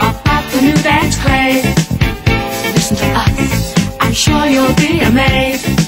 Up, the new dance craze. Listen to us, I'm sure you'll be amazed.